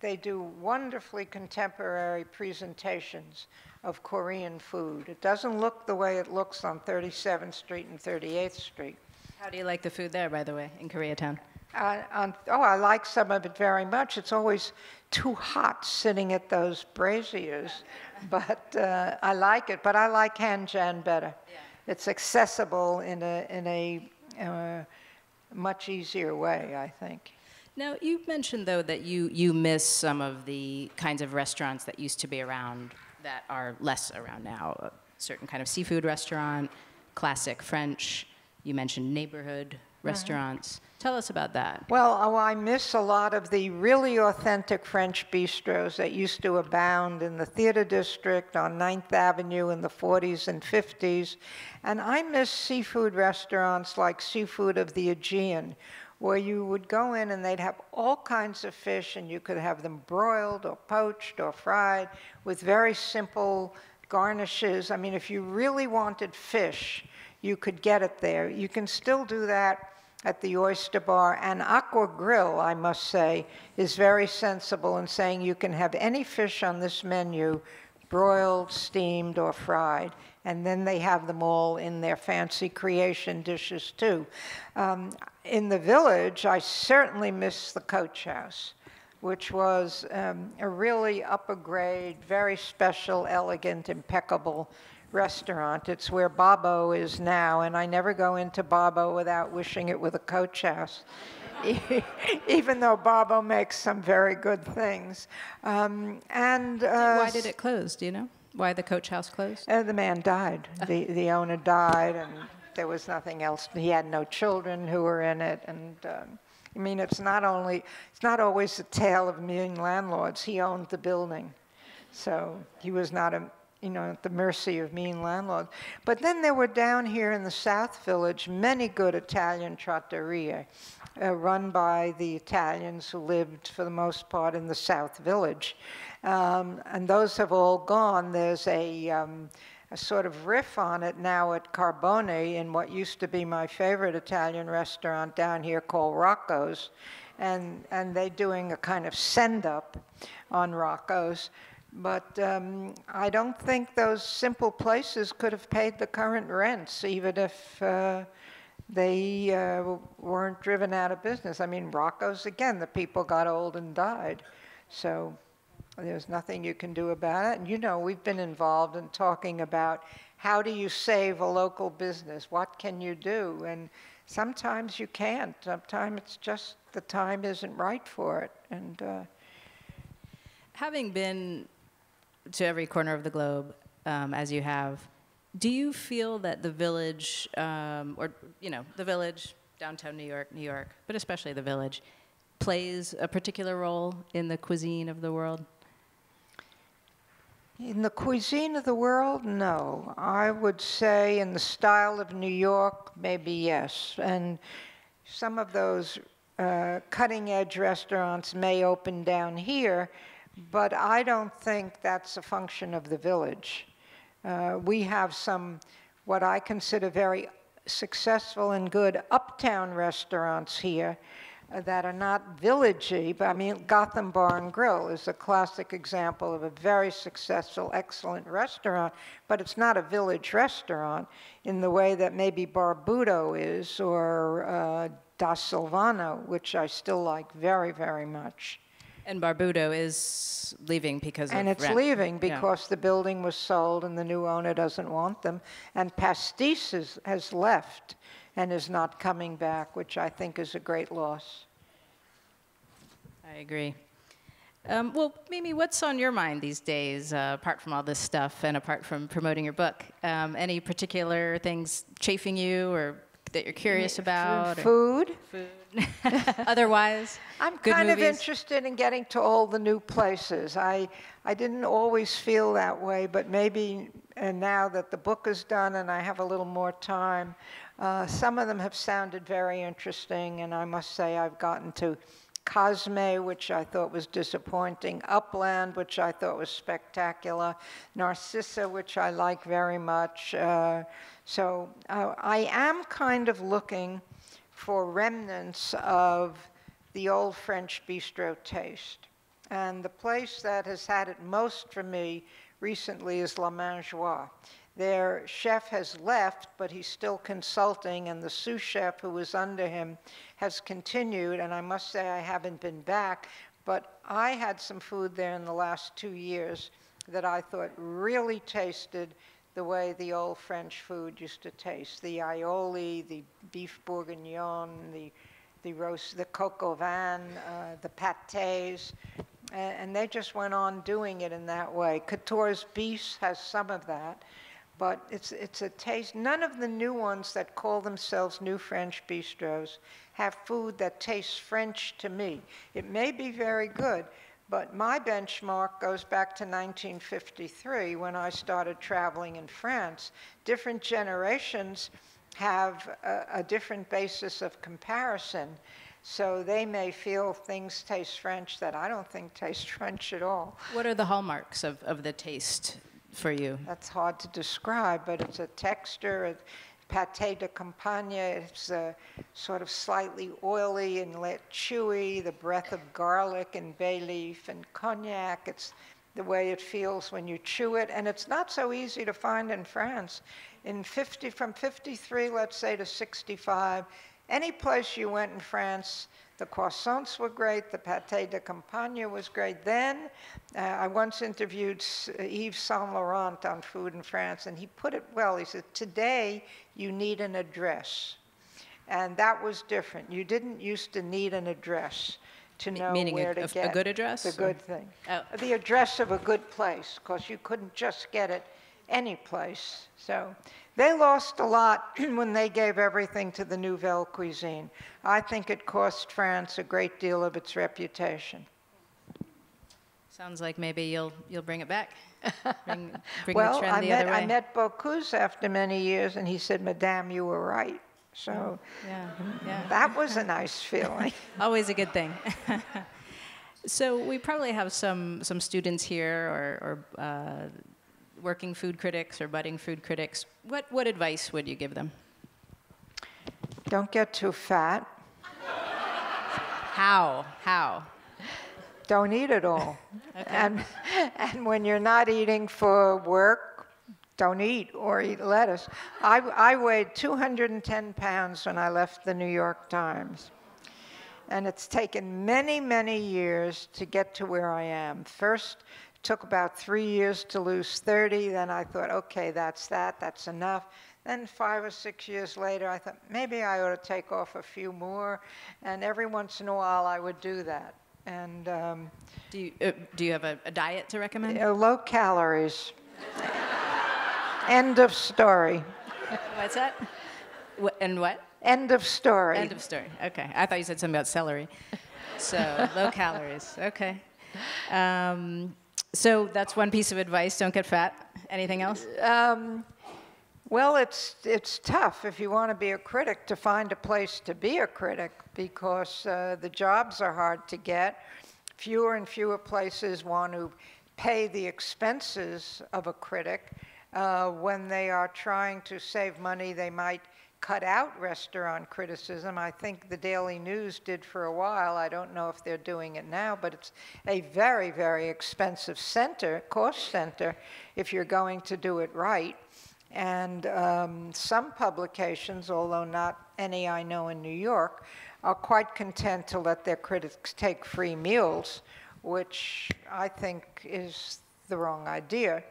they do wonderfully contemporary presentations of Korean food. It doesn't look the way it looks on 37th Street and 38th Street. How do you like the food there, by the way, in Koreatown? Uh, on, oh, I like some of it very much. It's always too hot sitting at those braziers, but uh, I like it. But I like Hanjan better. Yeah. It's accessible in a in a uh, much easier way, I think. Now, you mentioned though that you you miss some of the kinds of restaurants that used to be around that are less around now. A certain kind of seafood restaurant, classic French. You mentioned neighborhood uh-huh. restaurants. Tell us about that. Well, oh, I miss a lot of the really authentic French bistros that used to abound in the theater district on 9th Avenue in the 40s and 50s. And I miss seafood restaurants like Seafood of the Aegean, where you would go in and they'd have all kinds of fish, and you could have them broiled or poached or fried with very simple garnishes. I mean, if you really wanted fish, you could get it there. You can still do that at the Oyster Bar. And Aqua Grill, I must say, is very sensible in saying you can have any fish on this menu, broiled, steamed, or fried. And then they have them all in their fancy creation dishes too. Um, in the village, I certainly miss the coach house, which was um, a really upper grade, very special, elegant, impeccable restaurant. It's where Babbo is now, and I never go into Babbo without wishing it with a coach house. Even though Babbo makes some very good things. Um, and uh, why did it close? Do you know why the coach house closed? Uh, the man died. The the owner died, and there was nothing else. He had no children who were in it, and. Um, I mean, it's not only, it's not always a tale of mean landlords. He owned the building. So he was not a you know, at the mercy of mean landlords. But then there were down here in the South Village many good Italian trattorie uh, run by the Italians who lived for the most part in the South Village. Um, and those have all gone. There's a, um, a sort of riff on it now at Carbone in what used to be my favorite Italian restaurant down here called Rocco's. And, and they're doing a kind of send up on Rocco's. But um, I don't think those simple places could have paid the current rents, even if uh, they uh, weren't driven out of business. I mean, Rocco's, again, the people got old and died. So there's nothing you can do about it. And you know, we've been involved in talking about how do you save a local business? What can you do? And sometimes you can't. Sometimes it's just the time isn't right for it. And uh, having been to every corner of the globe um, as you have, do you feel that the village, um, or you know, the village, downtown New York, New York, but especially the village, plays a particular role in the cuisine of the world? In the cuisine of the world, no. I would say in the style of New York, maybe yes. And some of those uh, cutting edge restaurants may open down here, but I don't think that's a function of the village. Uh, we have some, what I consider very successful and good uptown restaurants here that are not villagey, but I mean, Gotham Bar and Grill is a classic example of a very successful, excellent restaurant, but it's not a village restaurant in the way that maybe Barbuto is or uh, Da Silvano, which I still like very, very much. And Barbuto is leaving because And it's rent. leaving Yeah. because the building was sold and the new owner doesn't want them. And Pastis is, has left and is not coming back, which I think is a great loss. I agree. Um, well, Mimi, what's on your mind these days, uh, apart from all this stuff and apart from promoting your book? Um, any particular things chafing you or that you're curious about? Food. food? Otherwise? I'm kind of interested in getting to all the new places. I, I didn't always feel that way, but maybe and now that the book is done and I have a little more time, uh, some of them have sounded very interesting, and I must say I've gotten to Cosme, which I thought was disappointing, Upland, which I thought was spectacular, Narcissa, which I like very much. Uh, so uh, I am kind of looking for remnants of the old French bistro taste. And the place that has had it most for me recently is La Mangeoire. Their chef has left, but he's still consulting, and the sous chef who was under him has continued. And I must say, I haven't been back, but I had some food there in the last two years that I thought really tasted the way the old French food used to taste. The aioli, the beef bourguignon, the, the roast, the coq au vin, uh, the pâtés, a- and they just went on doing it in that way. Couture's Bis has some of that, but it's, it's a taste. None of the new ones that call themselves new French bistros have food that tastes French to me. It may be very good, but my benchmark goes back to 1953 when I started traveling in France. Different generations have a, a different basis of comparison. So they may feel things taste French that I don't think taste French at all. What are the hallmarks of, of the taste for you? That's hard to describe, but it's a texture. It, pate de campagne, it's uh, sort of slightly oily and chewy, the breath of garlic and bay leaf and cognac. It's the way it feels when you chew it, and it's not so easy to find in France. In 50, from 53, let's say, to 65, any place you went in France, the croissants were great, the pâté de campagne was great. Then uh, I once interviewed Yves Saint Laurent on food in France, and he put it well. He said, Today you need an address. And that was different. You didn't used to need an address to know meaning a- where to a f- a get good address, The good thing. Oh. The address of a good place, because you couldn't just get it any place. So they lost a lot when they gave everything to the Nouvelle Cuisine. I think it cost France a great deal of its reputation. Sounds like maybe you'll, you'll bring it back. Bring, bring the well, trend I the met, other way. I met Bocuse after many years, and he said, Madame, you were right. So Yeah, yeah. that was a nice feeling. Always a good thing. so we probably have some some students here or, or uh, working food critics or budding food critics. What what advice would you give them? Don't get too fat. How how? Don't eat at all. And, and when you're not eating for work, don't eat or eat lettuce. I, I weighed 210 pounds when I left the New York Times. And it's taken many, many years to get to where I am. First, took about three years to lose 30. Then I thought, okay, that's that, that's enough. Then five or six years later, I thought maybe I ought to take off a few more. And every once in a while, I would do that. And um, Do you uh, do you have a, a diet to recommend? uh, low calories. End of story. What's that? What, and what? End of story. End of story. Okay. I thought you said something about celery. So low calories. Okay. Um, so that's one piece of advice. Don't get fat. Anything else? Um, well, it's, it's tough if you want to be a critic to find a place to be a critic. because uh, the jobs are hard to get. Fewer and fewer places want to pay the expenses of a critic. Uh, when they are trying to save money, they might cut out restaurant criticism. I think the Daily News did for a while. I don't know if they're doing it now, but it's a very, very expensive center, cost center, if you're going to do it right. And um, some publications, although not any I know in New York, are quite content to let their critics take free meals, which I think is the wrong idea.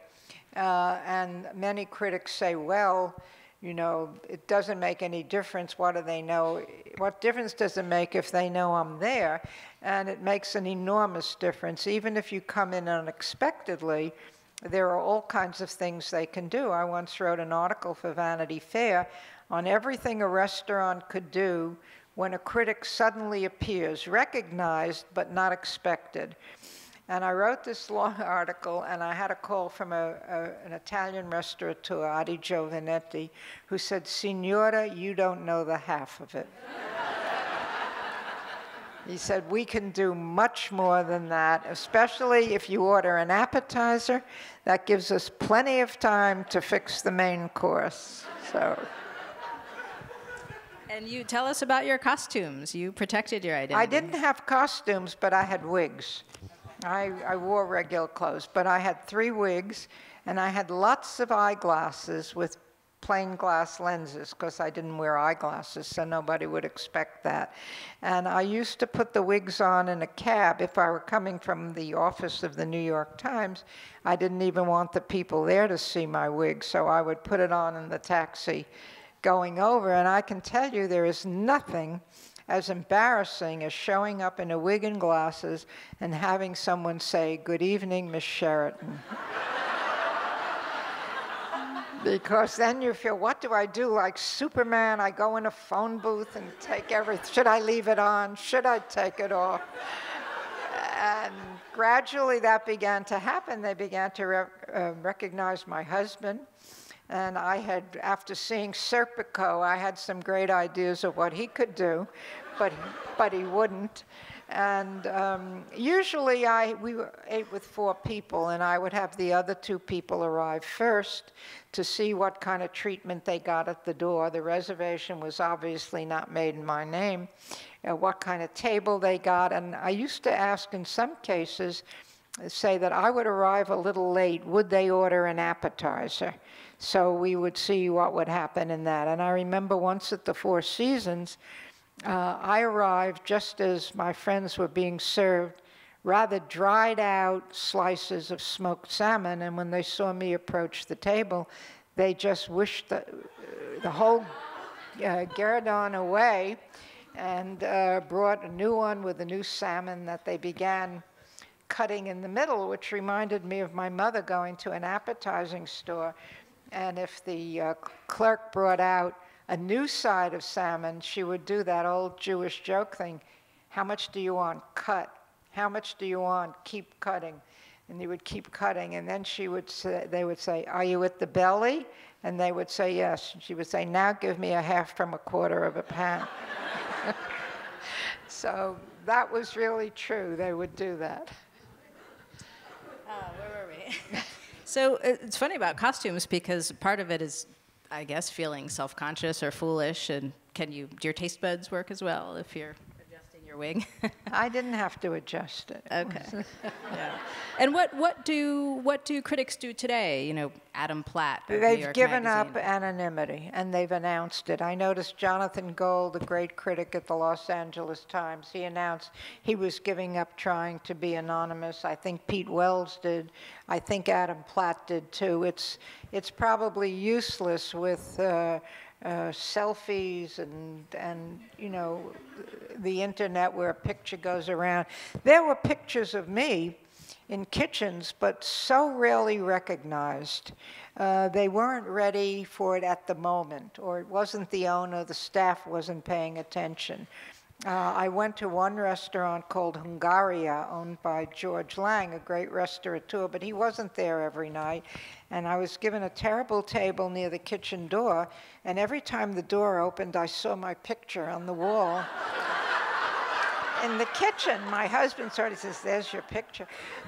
Uh, and many critics say, well, you know, it doesn't make any difference. What do they know? What difference does it make if they know I'm there? And it makes an enormous difference. Even if you come in unexpectedly, there are all kinds of things they can do. I once wrote an article for Vanity Fair on everything a restaurant could do when a critic suddenly appears, recognized but not expected. And I wrote this long article, and I had a call from a, a, an Italian restaurateur, Adi Giovannetti, who said, Signora, you don't know the half of it. he said, We can do much more than that, especially if you order an appetizer. That gives us plenty of time to fix the main course. So. And you tell us about your costumes. You protected your identity. I didn't have costumes, but I had wigs. I, I wore regular clothes, but I had three wigs, and I had lots of eyeglasses with plain glass lenses because I didn't wear eyeglasses, so nobody would expect that. And I used to put the wigs on in a cab. If I were coming from the office of the New York Times, I didn't even want the people there to see my wig, so I would put it on in the taxi going over. And I can tell you there is nothing as embarrassing as showing up in a wig and glasses and having someone say, Good evening, Miss Sheraton. because then you feel, what do I do? Like Superman, I go in a phone booth and take everything. Should I leave it on? Should I take it off? and gradually that began to happen. They began to re uh, recognize my husband. And I had, after seeing Serpico, I had some great ideas of what he could do but, but he wouldn't. And um, usually I, we ate with four people, and I would have the other two people arrive first to see what kind of treatment they got at the door. The reservation was obviously not made in my name, uh, what kind of table they got. And I used to ask in some cases, say that I would arrive a little late, would they order an appetizer? So we would see what would happen in that. And I remember once at the Four Seasons, uh, I arrived just as my friends were being served rather dried out slices of smoked salmon, and when they saw me approach the table, they just wished the, the whole uh, guerdon away and uh, brought a new one with a new salmon that they began cutting in the middle, which reminded me of my mother going to an appetizing store. And if the uh, clerk brought out a new side of salmon, she would do that old Jewish joke thing. How much do you want? Cut. How much do you want? Keep cutting. And they would keep cutting. And then she would say, they would say, Are you at the belly? And they would say, Yes. And she would say, Now give me a half from a quarter of a pound. so that was really true. They would do that. Uh, where were we? so uh, it's funny about costumes because part of it is I guess, feeling self-conscious or foolish? And can you, do your taste buds work as well if you're your wig? I didn't have to adjust it. Okay. yeah. And what, what do what do critics do today? You know, Adam Platt. They've given Magazine. up anonymity and they've announced it. I noticed Jonathan Gold, the great critic at the Los Angeles Times, he announced he was giving up trying to be anonymous. I think Pete Wells did. I think Adam Platt did too. It's it's probably useless with. Uh, uh, selfies and and you know the internet where a picture goes around. There were pictures of me in kitchens, but so rarely recognized. Uh, they weren't ready for it at the moment, or it wasn't the owner, the staff wasn't paying attention. Uh, I went to one restaurant called Hungaria, owned by George Lang, a great restaurateur, but he wasn't there every night. And I was given a terrible table near the kitchen door, and every time the door opened, I saw my picture on the wall. in the kitchen. My husband sort of says, There's your picture.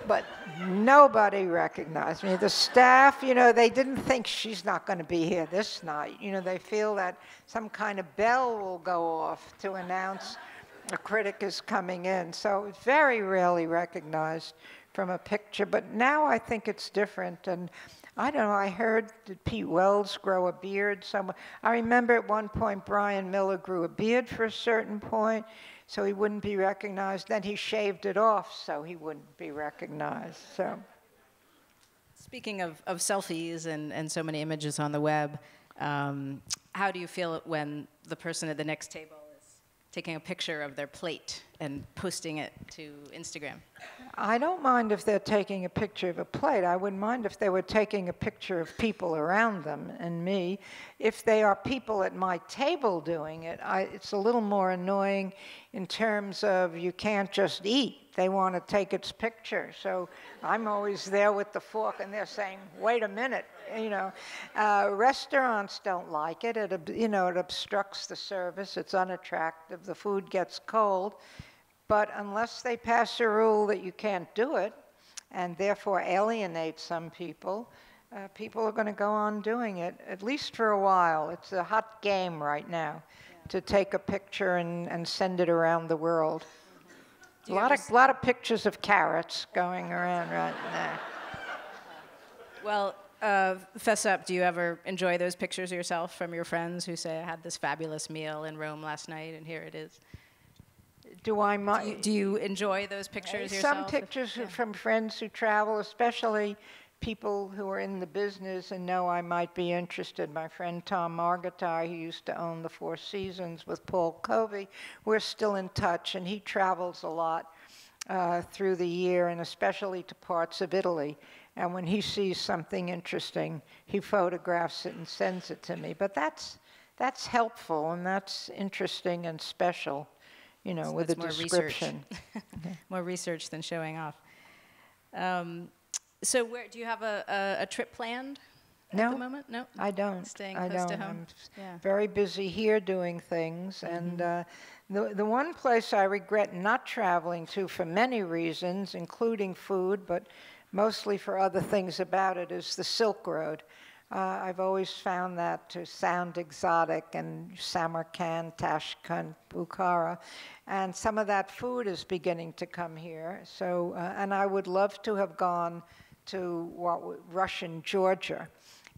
But nobody recognized me. The staff, you know, they didn't think she's not going to be here this night. You know, they feel that some kind of bell will go off to announce a critic is coming in. So it's very rarely recognized from a picture. But now I think it's different. And I don't know, I heard did Pete Wells grow a beard somewhere. I remember at one point Bryan Miller grew a beard for a certain point so he wouldn't be recognized. Then he shaved it off so he wouldn't be recognized. So. Speaking of, of selfies and, and so many images on the web, um, how do you feel when the person at the next table is taking a picture of their plate and posting it to Instagram? I don't mind if they're taking a picture of a plate. I wouldn't mind if they were taking a picture of people around them and me. If they are people at my table doing it, I, it's a little more annoying in terms of you can't just eat they want to take its picture. So I'm always there with the fork, and they're saying, "Wait a minute," you know. Uh, restaurants don't like it. It, you know, it obstructs the service. It's unattractive. The food gets cold. But unless they pass a rule that you can't do it, and therefore alienate some people, uh, people are going to go on doing it at least for a while. It's a hot game right now yeah. to take a picture and, and send it around the world. A lot of, lot of pictures of carrots going around right now. Well, uh, fess up, do you ever enjoy those pictures yourself from your friends who say, I had this fabulous meal in Rome last night and here it is? Do I do you, do you enjoy those pictures yourself? Some pictures yeah. from friends who travel, especially people who are in the business and know I might be interested. My friend Tom Margittai, who used to own the Four Seasons with Paul Kovi, we're still in touch, and he travels a lot uh, through the year, and especially to parts of Italy. And when he sees something interesting, he photographs it and sends it to me. But that's that's helpful and that's interesting and special, you know, so with a description. Research. more research than showing off. Um, so where do you have a, a, a trip planned? No, at the moment? No, I don't. Staying I close don't. to home. I'm yeah. very busy here doing things, mm-hmm. and uh, the the one place I regret not traveling to for many reasons, including food, but mostly for other things about it, is the Silk Road. Uh, I've always found that to sound exotic, and Samarkand, Tashkent, Bukhara, and some of that food is beginning to come here. So, uh, and I would love to have gone to what Russian Georgia.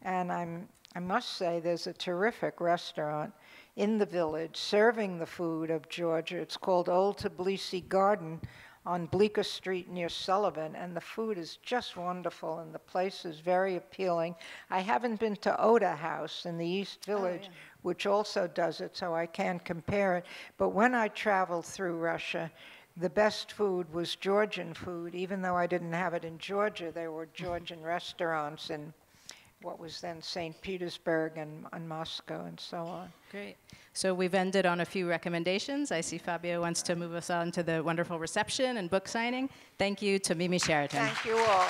And I'm, I must say, there's a terrific restaurant in the village serving the food of Georgia. It's called Old Tbilisi Garden on Bleecker Street near Sullivan, and the food is just wonderful, and the place is very appealing. I haven't been to Oda House in the East Village, oh, yeah. which also does it, so I can't compare it. But when I traveled through Russia, the best food was Georgian food. Even though I didn't have it in Georgia, there were Georgian restaurants in what was then St. Petersburg and, and Moscow and so on. Great. So we've ended on a few recommendations. I see Fabio wants to move us on to the wonderful reception and book signing. Thank you to Mimi Sheraton. Thank you all.